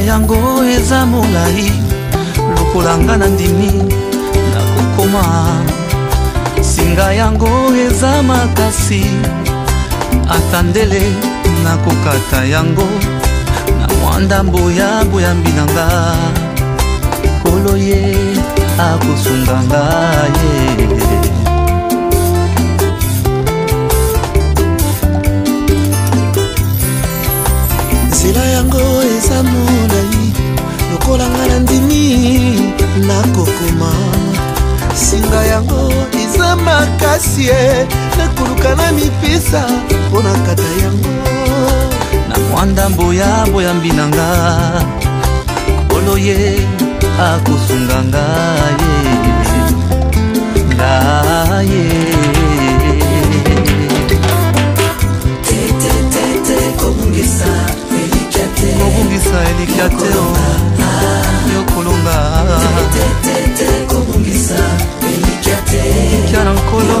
na yango eza molai lokola nga na ndimi nakokoma singa yango eza makasi ata ndele nakokata yango na mwa ndambo ya boyambi na nga kolo ye akosunga nga ye nzela yango eza mo lokola nga na ndimi nakokoma singa yango eza makasi ye nakoluka na mipisa mpo na kata yango na mwa ndambo ya boyambi na nga kolo ye akosunga nga ye nga ye kobungisa elika te yokolonga kya na nkolo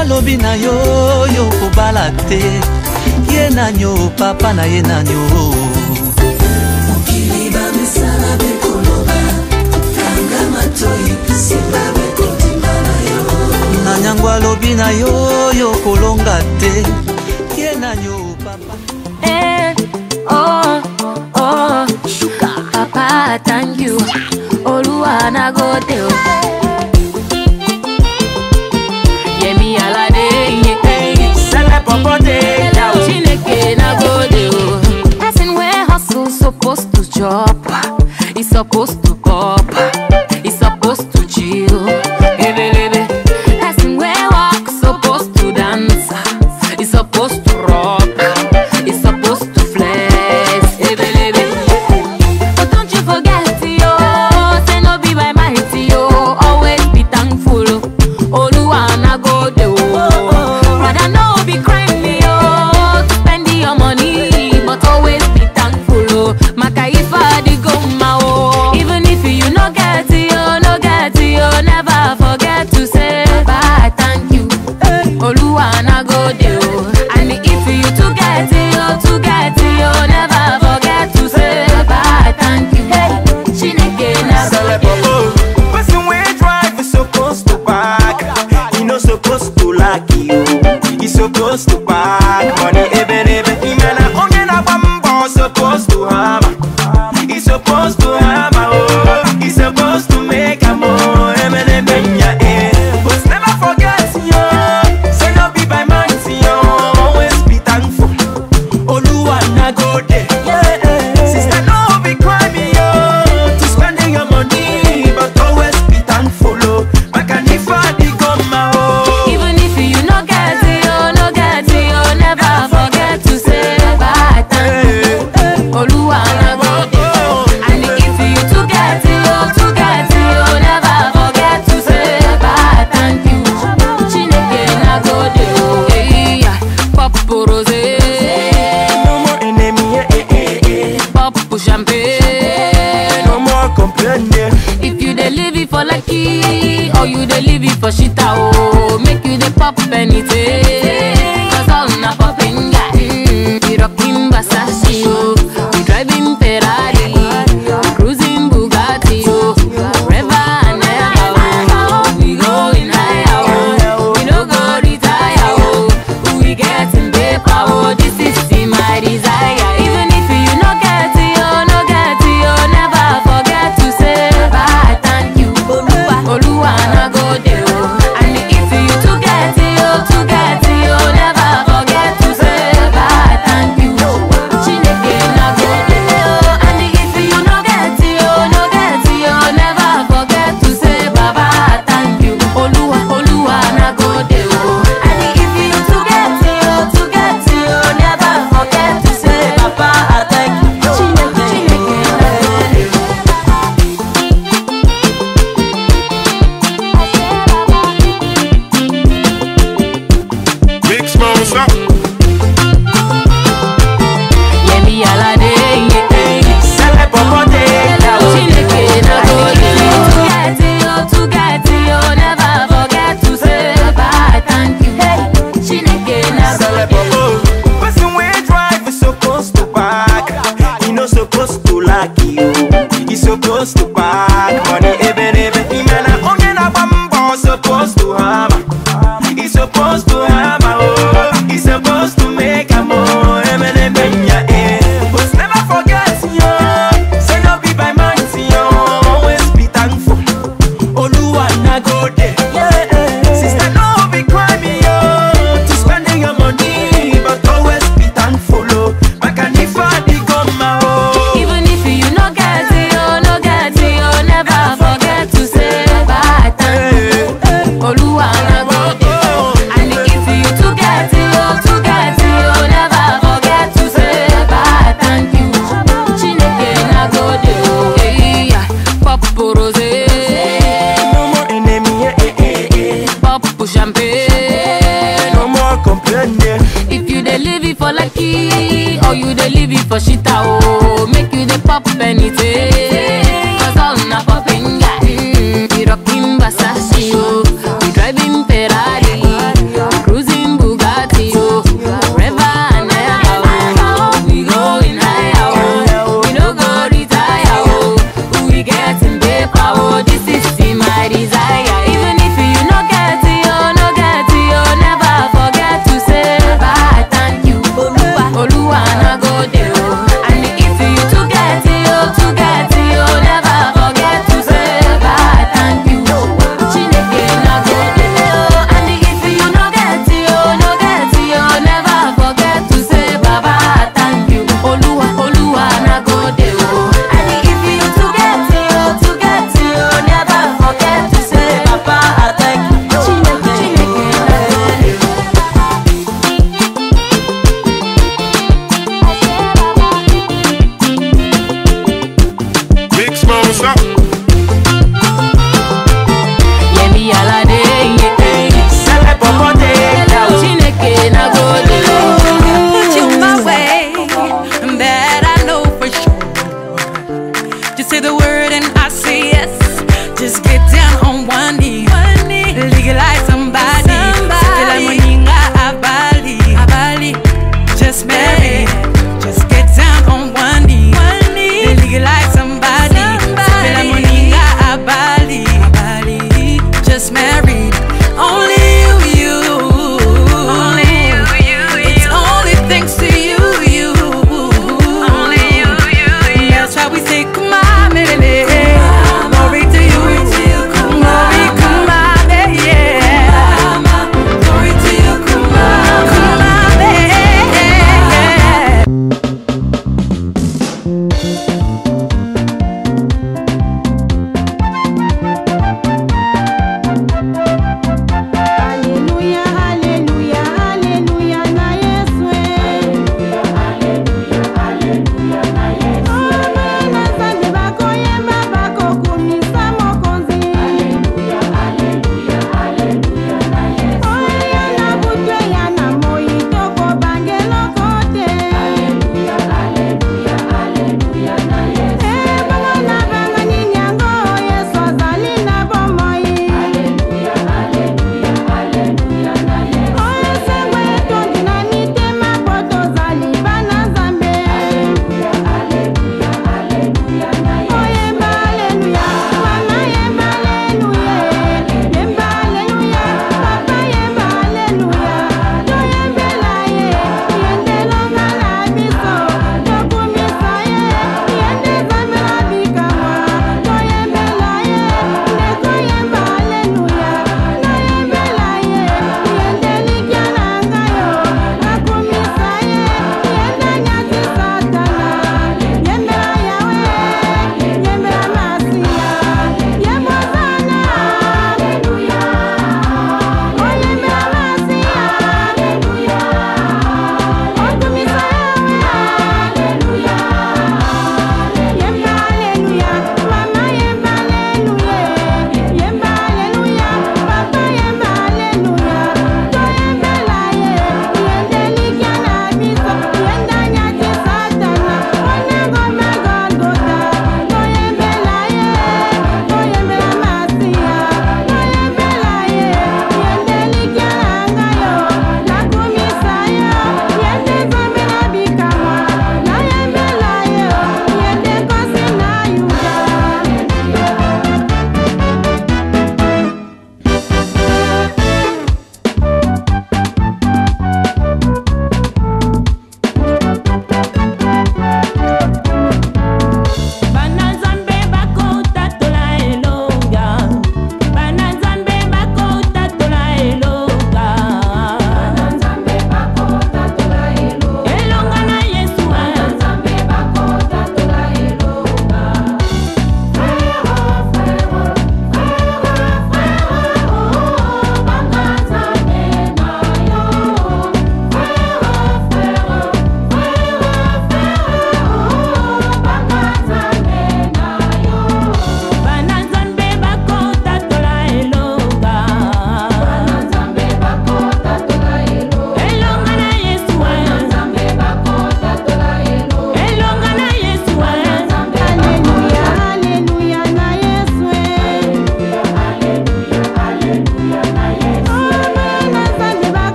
alobi na yo yokobala te ye nanyo papa na ye nanyo mokili bamesana mpe koloba tanga matoi simba bekondima na yo na nyango alobi na yo yo kolonga te ye nanyo papa eh, oh, oh, oh. papa thank you oluwa nagoteo oh. chopa e só custo TV for she.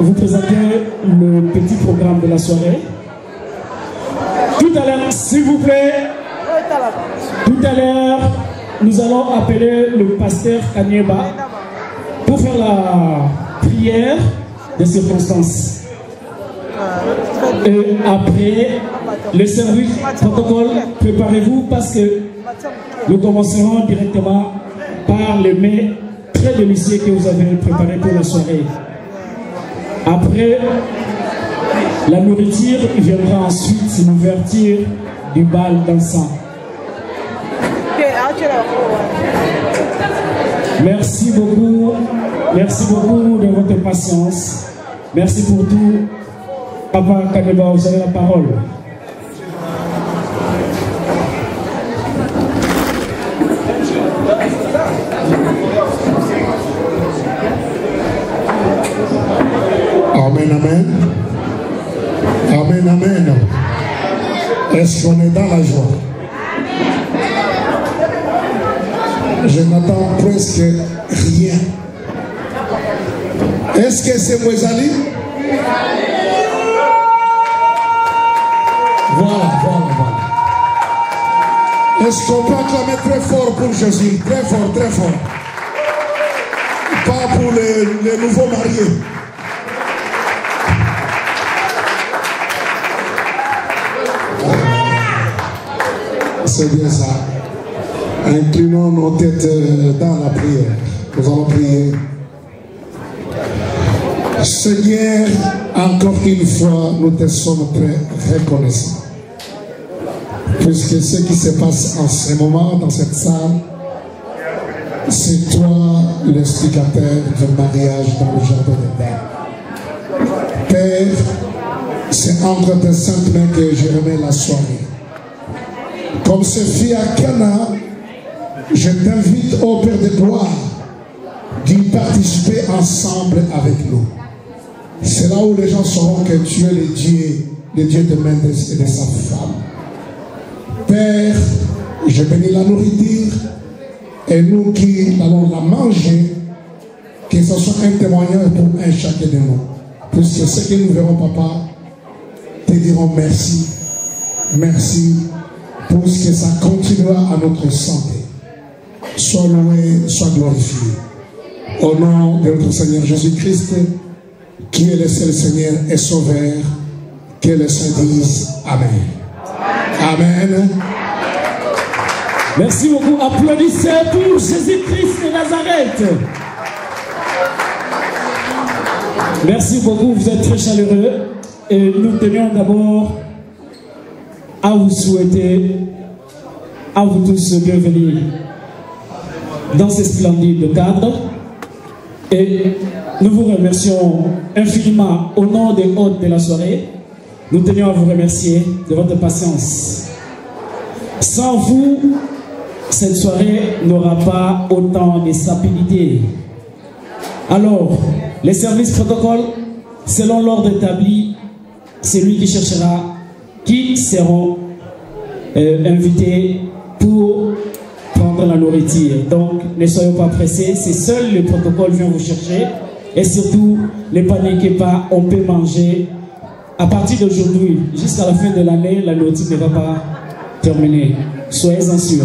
vous présenter le petit programme de la soirée. Tout à l'heure, s'il vous plaît, tout à l'heure, nous allons appeler le pasteur Kanyeba pour faire la prière des circonstances. Et après, le service protocole, préparez-vous parce que nous commencerons directement par le mets très délicieux que vous avez préparé pour la soirée. Après, la nourriture viendra ensuite l'ouverture du bal dansant. Merci beaucoup, merci beaucoup de votre patience. Merci pour tout. Papa Kadeba, vous avez la parole. Amen, amen. Amen, amen. Est-ce qu'on est dans la joie Je n'attends presque rien. Est-ce que c'est Moïsali Voilà, voilà, voilà. Est-ce qu'on peut acclamer très fort pour Jésus Très fort, très fort les, nouveaux mariés. C'est bien ça. Inclinons nos têtes euh, dans la prière. Nous allons prier. Seigneur, encore une fois, nous te sommes très reconnaissants. Puisque ce qui se passe en ce moment dans cette salle c'est toi l'instigateur du mariage dans le jardin terre. Père, c'est entre tes saintes mains que je remets la soirée. Comme ce fut à Cana, je t'invite au Père de gloire d'y participer ensemble avec nous. C'est là où les gens sauront que tu es le Dieu, le Dieu de Mendes et de sa femme. Père, je bénis la nourriture, et nous qui allons la manger, que ce soit un témoignage pour un chacun de nous. Puisque ce que nous verrons, papa, te diront merci. Merci pour ce que ça continuera à notre santé. Sois loué, sois glorifié. Au nom de notre Seigneur Jésus-Christ, qui est le seul Seigneur et Sauveur, que le Saint dise Amen. Amen. Merci beaucoup. Applaudissez pour Jésus-Christ de Nazareth. Merci beaucoup, vous êtes très chaleureux. Et nous tenions d'abord à vous souhaiter, à vous tous, bienvenue dans ce splendide cadre. Et nous vous remercions infiniment au nom des hôtes de la soirée. Nous tenions à vous remercier de votre patience. Sans vous, cette soirée n'aura pas autant de sapidité. Alors, les services protocoles, selon l'ordre établi, c'est lui qui cherchera qui seront euh, invités pour prendre la nourriture. Donc, ne soyons pas pressés, c'est seul le protocole vient vous chercher. Et surtout, ne paniquez pas, on peut manger. À partir d'aujourd'hui, jusqu'à la fin de l'année, la nourriture ne va pas terminer. Soyez en sûrs.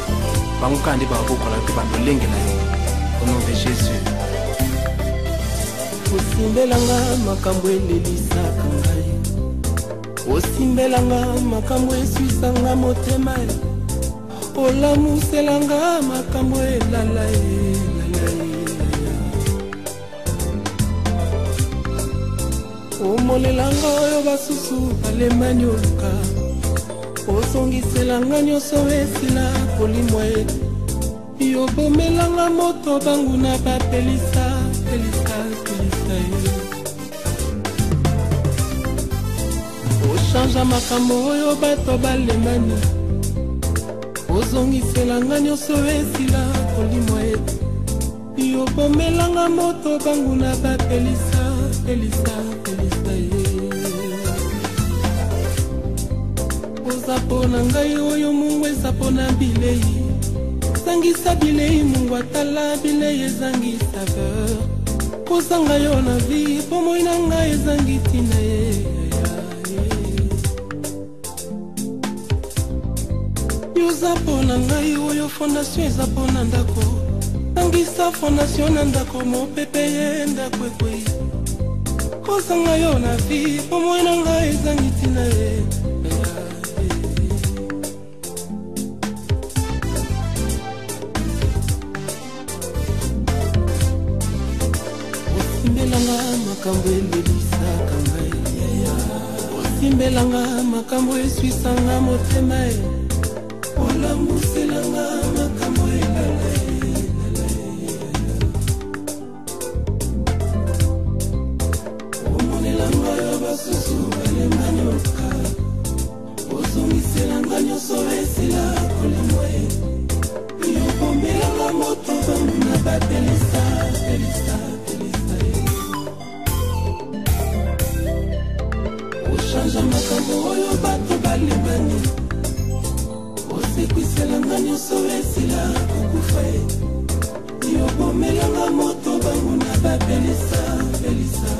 bango kaka nde bakokola mpe bandolenge na yo au nom de jésus osimbelanga makambo elelisaka ngai osimbelanga makambo eswisanga motema olamuselanga makambo elala elala omolelanga oyo basusu balemani oluka osongiselanga nyonso esila kolimwa ye yobomelanga moto banguna bapelisa pelisa pelisa ye oshanga makambo oyo bato balemani ozongiselanga nyonso esila kolimwa ye yobomelanga moto banguna bapelisa pelisa sangisa mpo na ngai oyo mungu eza mpo na bilei sangisa bilei mungu atala bilei ezangi saveur kosanga yo na vi mpo moi na ngai ezangi ntina ye yoza mpo na ngai oyo fondation eza mpo na ndako sangisa fondation na ndako mopepe ye ndako ekwei kosanga yo na vi mpo moi na ngai ezangi ntina ye makambo emelisaka ngai osimbelanga makambo eswisanga motema e olambuselanga makambo elala e. omonelanga yo basusu balemba nyoka ozongiselanga nyonso esila kolemwa e yo komelanga moto bambi makambo oyo bato balembani osekwiselanga nyonso esila kokufa ye yobomelanga moto bango na babelisa belisa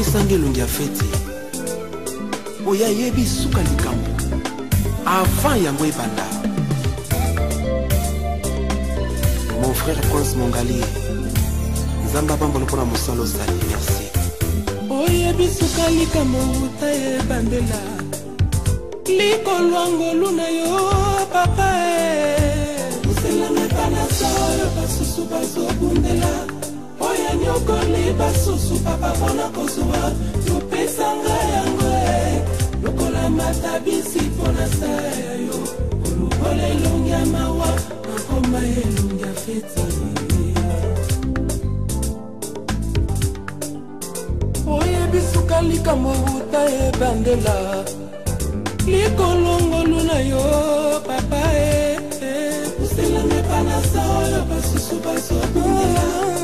okomisanga elongi ya feti oya yebi suka likambo avant yango ebanda mon frère prince mongali nzambe abambola mpona mosala ozali merci oyebi suka likambo uta ebandela likolwangolu na yo papa e oselanga epanasa oyo basusu bazobundela banyokoli basusu papa mpona kosuba topesanga yango e. lokola matabisi mpona saya ya yo olubola elongi ya mawa nakoma elongi ya feti oyebisuka likambo uta ebandela likolongolu na yo papa e puselanga epanasa oyo basusu bazobindela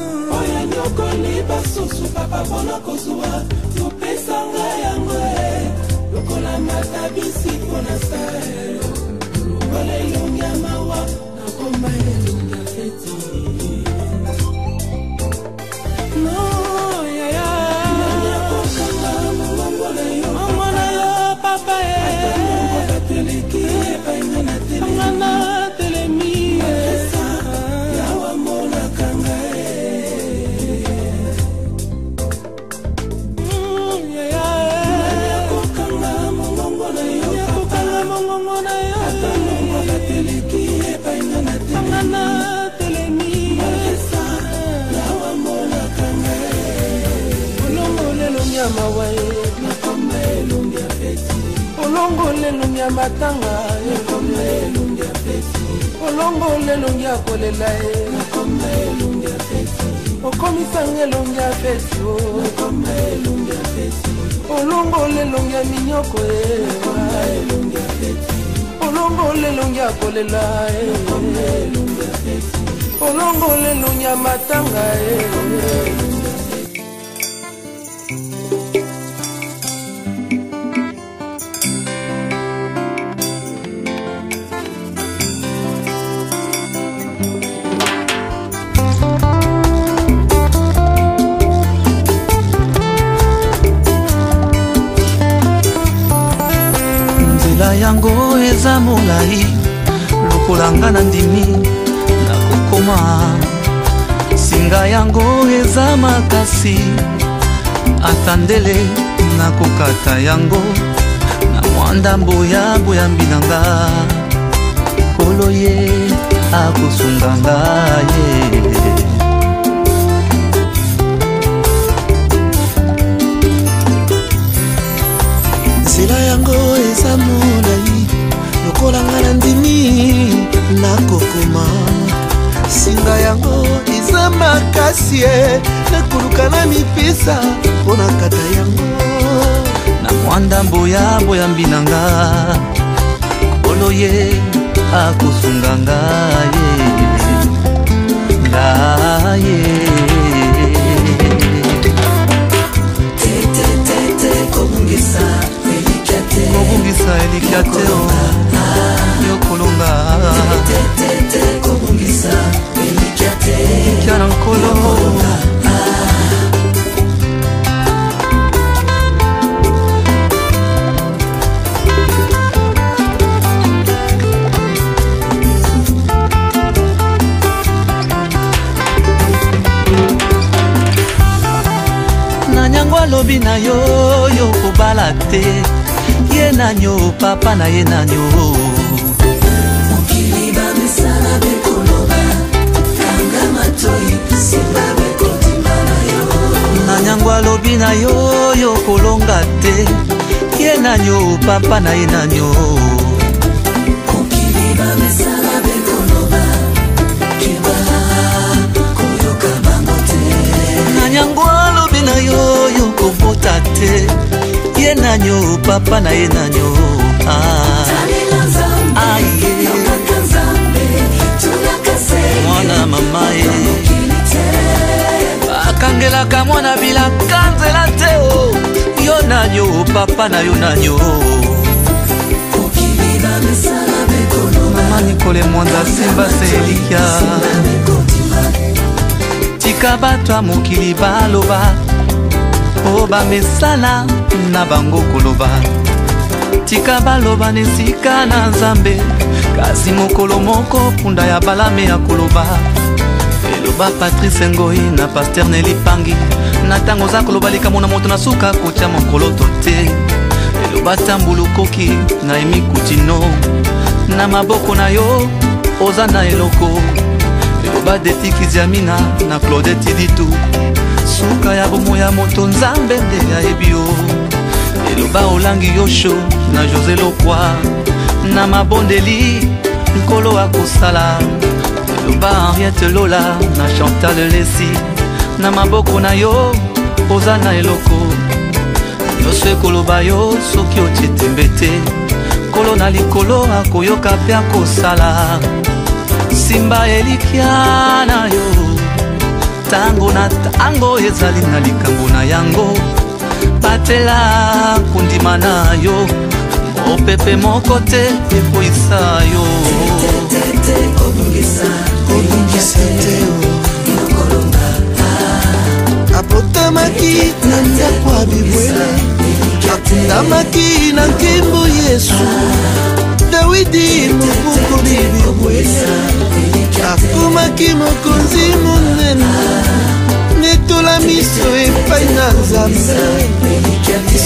yokoli basusu papa mpona kozwa topesanga yango e lokola matabisi mpona salo lokola elongi ya mawa nakoma elongi ya feti olongo lelongi ya matanga olongo lelongi ya kolela ye okomisanga elongi ya fesi olongo lelongi ya minyoko ye olongo lelongi ya kolela ye olongo lelongi ya matanga ye yango eza molai lokolanga na ndimi nakokoma singa yango eza makasi ata ndele nakokata yango na mwa ndambo ya boyambi na nga kolo ye akosunganga ye yeah. nzela yango eza molai lokola nga na ndimi nakokoma singa yango eza makasi e nakuluka na mipisa mpo na kata yango na mwa ndambo ya boyambi na nga kolo ye akosunga nga ye nga ye ya te yokolonga elikya na nkolo nanyango alobi na yo yokobala te ye nanyo papa na ye nanyo mokili bamesala bekoloba kanga matoi simba bekondima na yo na nyango alobi na yo yo kolonga te ye nanyo papa na ye nanyo mokili bamesala bekoloba kiba koyoka bango te na nyango alobi na yo yo kobota te ye nanyo papa na ye nanyo ah. mwana mama ye bakangelaka mwana bilaka nzela te o oh. yo nanyo papa na yo nanyo mama nikole mwanza simba se elikia tika bato ya mokili baloba po bamesala na bango koloba tika baloba na esika na nzambe kasi mokolo moko mpunda ya balame ya koloba eloba patrice ngoi na paster nelipangi na ntango oza koloba likambo na moto na suka kotya mokoloto te eloba tambulukoki na emikutino na maboko na yo oza na eloko eloba detikizia mina na claudetiditu suka ya bomoi ya moto nzambe nde ayebi yo eloba olangi yosho na jose lokwa na mabondeli nkolo akosala eloba henriete lola na chantal lesi na maboko na yo oza na eloko nyonso ekoloba yo soki otie tembe te nkolo na likolo akoyoka mpe akosala simba elikya na yo ntango na ntango ezali na likambo na yango batela kondima na yo mopepe moko te ekweyisa yo ah. apotamaki na ndako ya bibwele apotamaki na nkembo yesu ah. dawidi mobuku bibiobwesa akomaki mokonzi monene netola miso epai na nzambe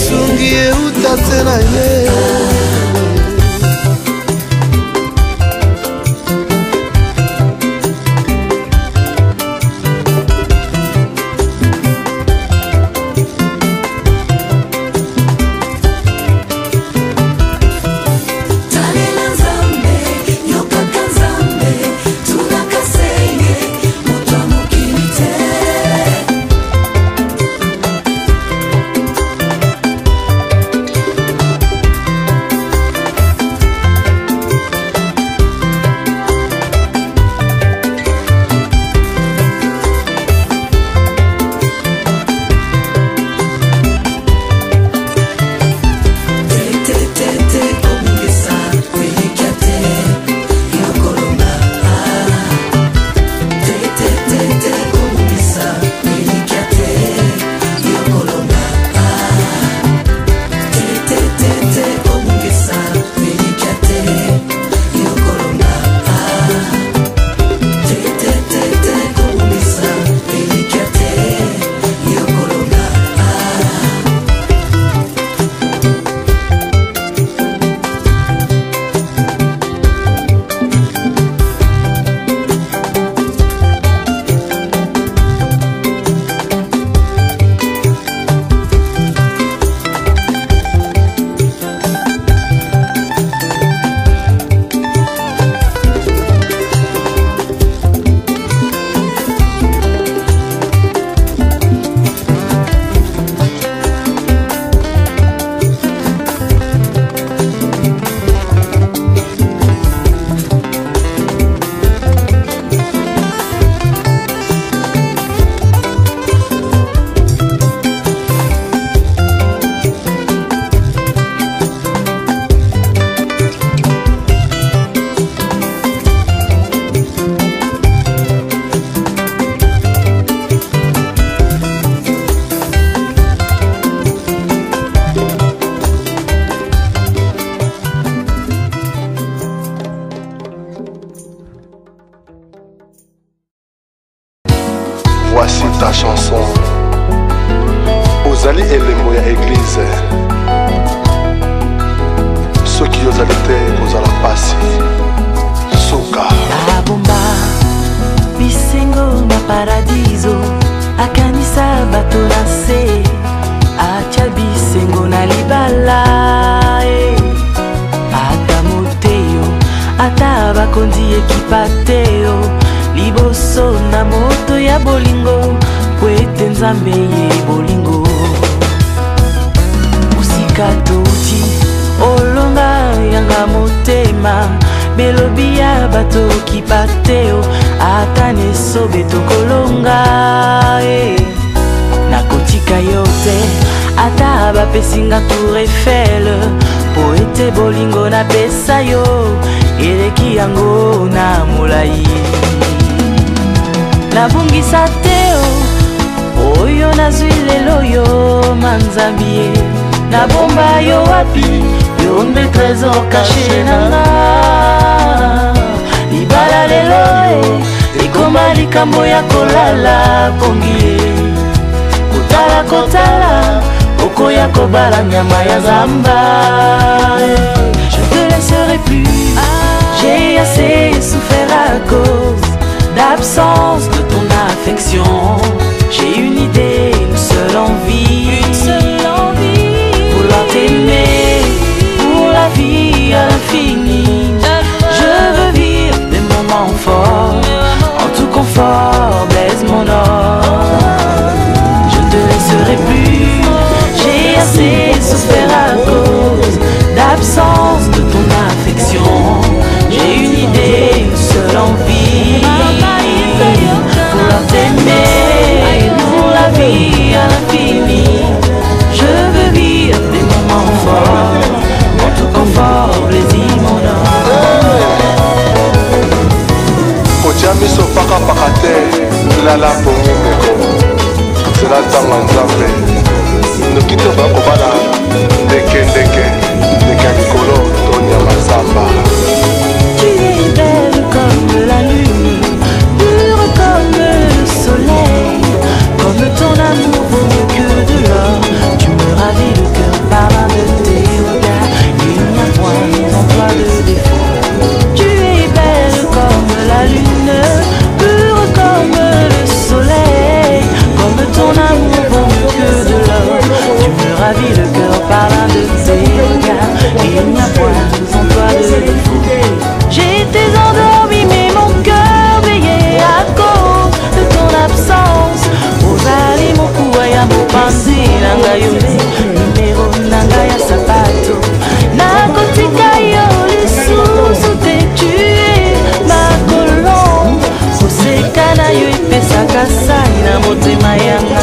songi euta te na ye na nzambi nabomba yo wapi yo nde trésor kashe na libala lelo ekoma likambo ya kolala pongi ye kotala kotala okoya kobala nyama ya zamba je te laisserai plus j'ai assez souffert à cause d'absence de ton affection j'ai une idée une seule envie Je veux vivre des moments forts, en tout confort, baise mon or. Je te laisserai plus, j'ai assez souffert à cause d'absence de ton affection. J'ai une idée, une seule envie, pour t'aimer, pour la vie à l'infini. Je veux vivre des moments forts. confort plaisir mon âme kotia miso pakapaka te lala pongi meko zela ntango ya nzambe noki te okoka kobala ndekendeke la vie, le cœur parlant de ses regards. Il n'y a point sans toi de défaut. J'étais endormi, mais mon cœur veillait à cause de ton absence. ozali mokuwa ya mopanzi na ngai yo nimero na ngai ya sapato nakotika yo lisusu te tue makolo koseka na yo epesaka sai na motema yanga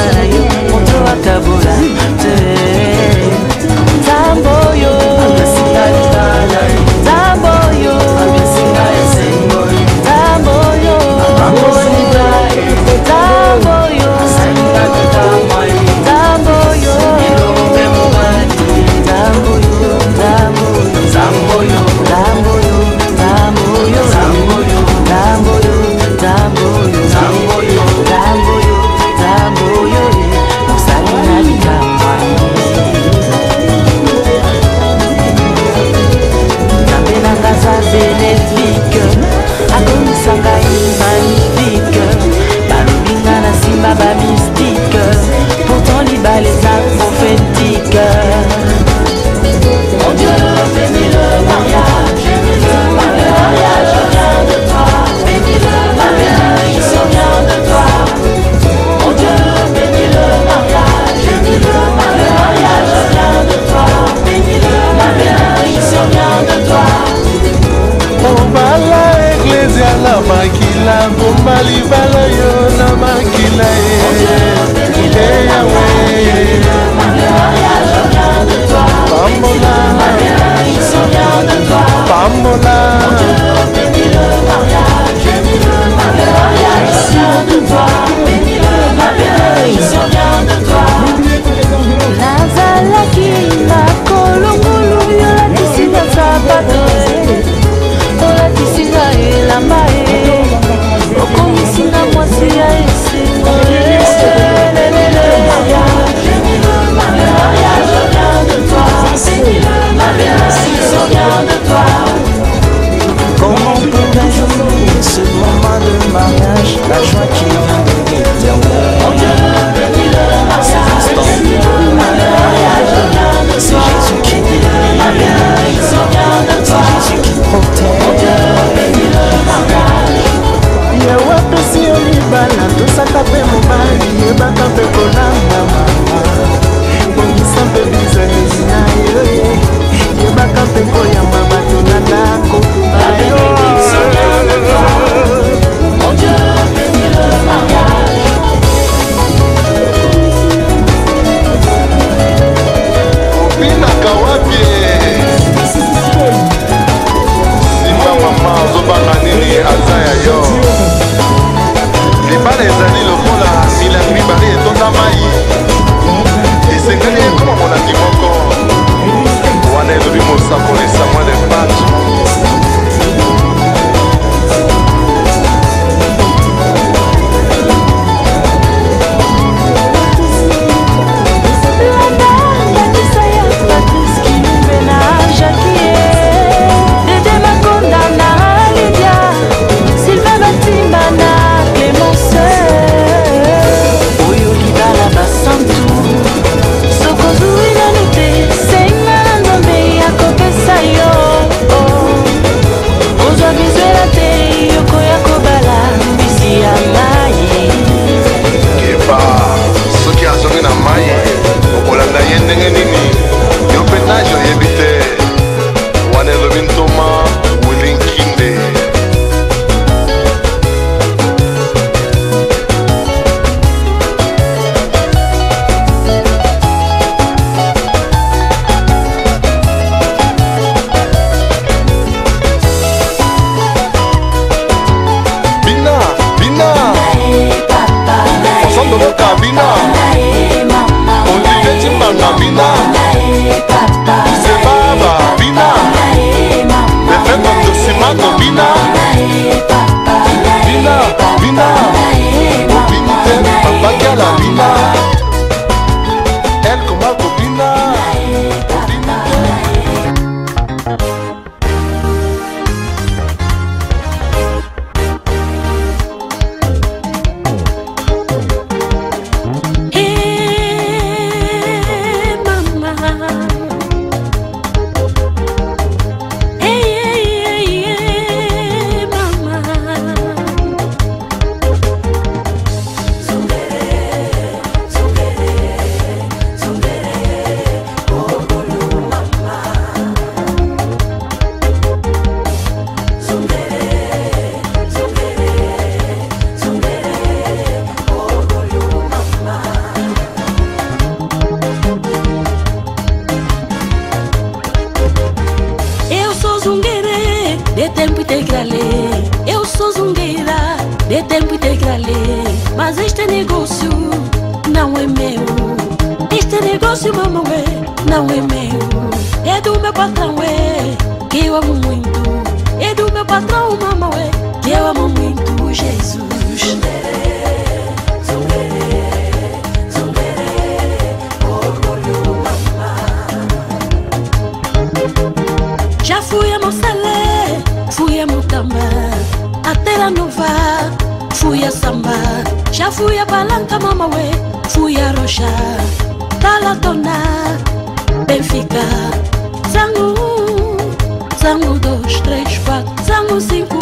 Zango dois, três, quatro, Zango cinco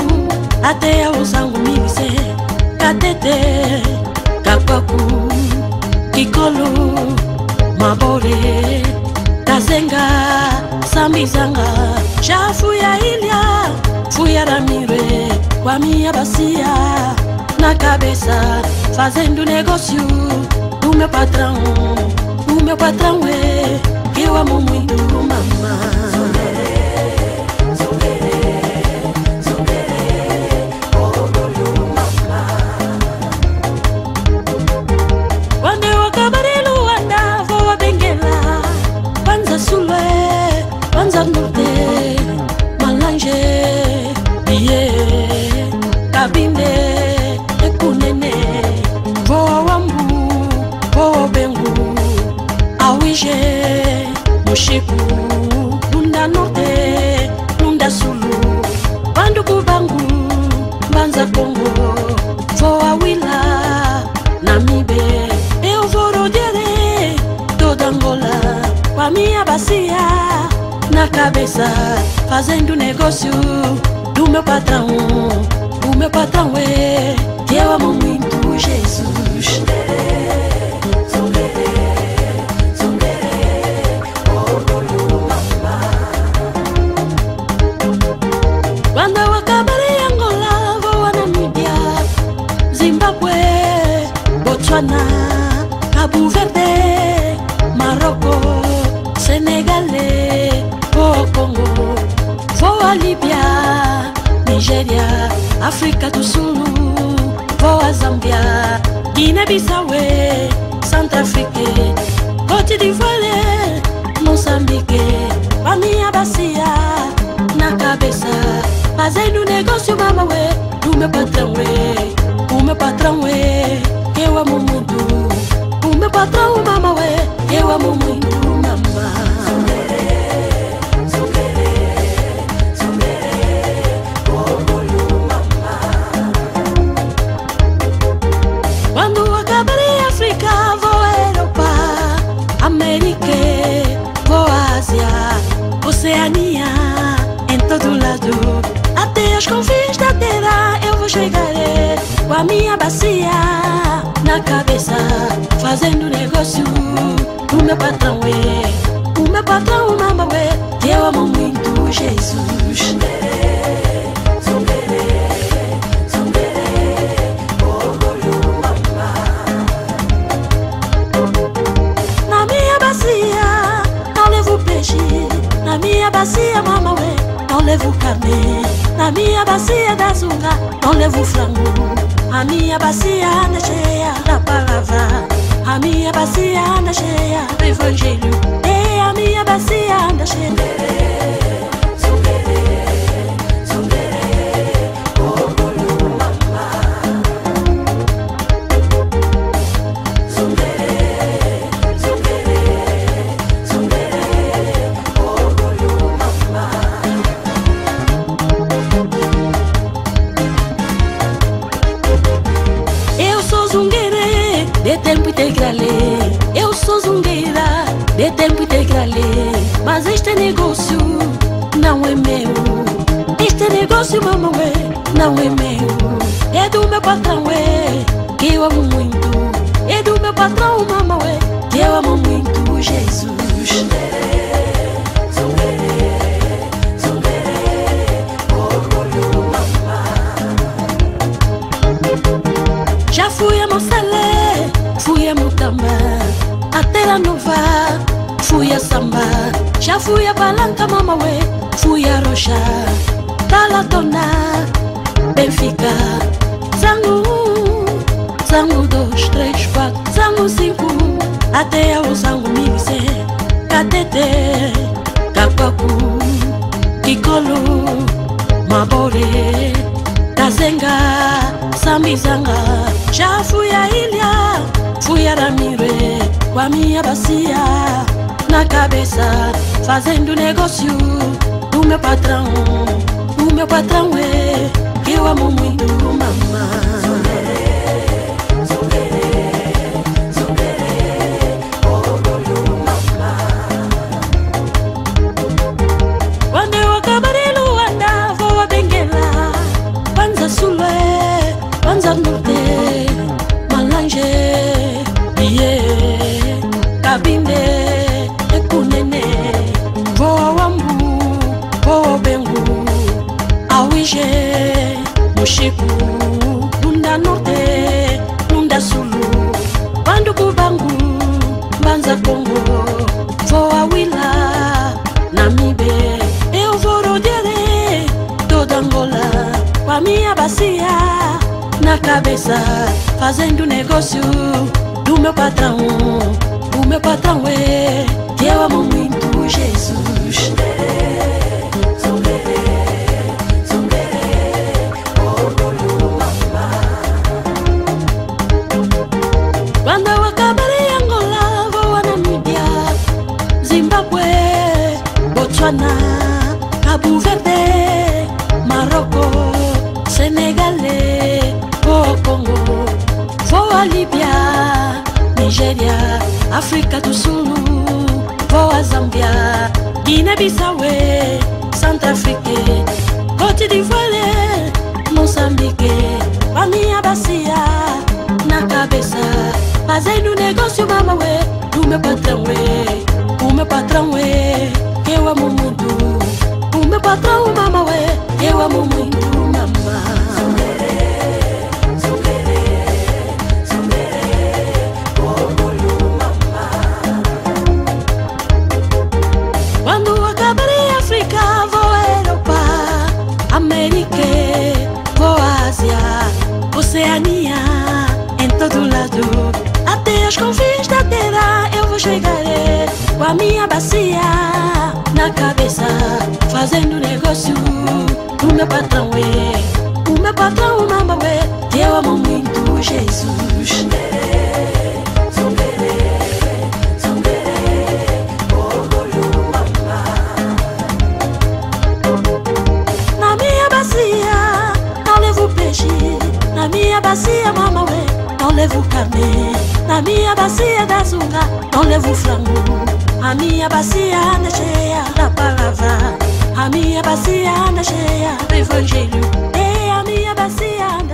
Até ao Zango Mimise Katete, Kakwaku Kikolo, Mabore Kazenga, samizanga Já fui à ilha, fui a Ramire Com a minha bacia na cabeça Fazendo negócio do meu patrão O meu patrão é que eu amo muito mamãe ntango te malange biye kabinde ekunene vowambu vowobengu awije moshiku lunda norte lunda sulu banduku bangu banza kongo cabeça, fazendo negócio do meu patrão. O meu patrão é que eu amo muito. África do Sul, vou a Zâmbia, Guiné-Bissau, Centro-África, Côte d'Ivoire, Moçambique, Paninha Bacia, na cabeça, fazendo negócio, mamauê, do meu patrão, é, o meu patrão, é, eu amo muito, o meu patrão, mamauê. fazendo negócio O meu patrão é O meu patrão mama é Que eu amo muito Jesus Na minha bacia Não peixe Na minha bacia mamãe, é Não levo carne Na minha bacia da zunga Não levo frango a minha bacia anda cheia da palavra a minha bacia anda cheia do evangelho. E a minha bacia anda cheia. doce é, não é meu É do meu patrão, é Que eu amo muito É do meu patrão, é, Que eu amo muito, Jesus Já fui a Moçalé, fui a Mutamba A Nova, fui a Samba Já fui a Balanca, mamãe Fui a Rocha Balatona, Benfica, Zango Zango dois, três, quatro, Zango cinco, até ao Zango Mimise, Catete, Capacu, Kikolo, Mabore, Kazenga Sambizanga, já fui à ilha, fui a Ramire, com a minha bacia na cabeça, fazendo negócio do meu patrão patrão é, eu amo muito mamãe. cabeça, fazendo negócio do meu patrão. O meu patrão é que eu amo muito Jesus. Guiné-Bissau, Centro-Afrique, Côte d'Ivoire, Moçambique, Paninha Bacia, na cabeça. Fazendo negócio, mamawe, do meu patrão, o meu patrão. casa, fazendo negócio. O meu patrão é, o meu patrão não é, que eu amo muito Jesus. Na minha bacia, não levo peixe, na minha bacia, mamãe, não levo carne. Na minha bacia da zunga, não levo frango. A minha bacia é cheia da paz. A minha bacia anda cheia do evangelho. E a minha bacia